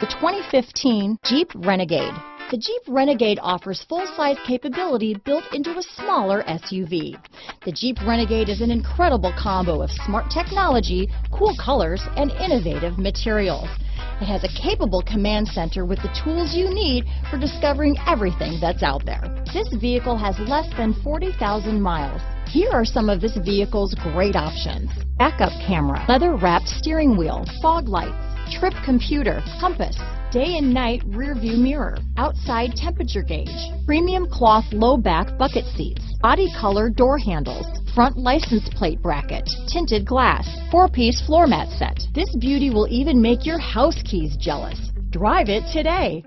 The 2015 Jeep Renegade. The Jeep Renegade offers full-size capability built into a smaller SUV. The Jeep Renegade is an incredible combo of smart technology, cool colors, and innovative materials. It has a capable command center with the tools you need for discovering everything that's out there. This vehicle has less than 40,000 miles. Here are some of this vehicle's great options. Backup camera, leather wrapped steering wheel, fog lights, trip computer, compass, day and night rear view mirror, outside temperature gauge, premium cloth low back bucket seats, body color door handles, front license plate bracket, tinted glass, four-piece floor mat set. This beauty will even make your house keys jealous. Drive it today.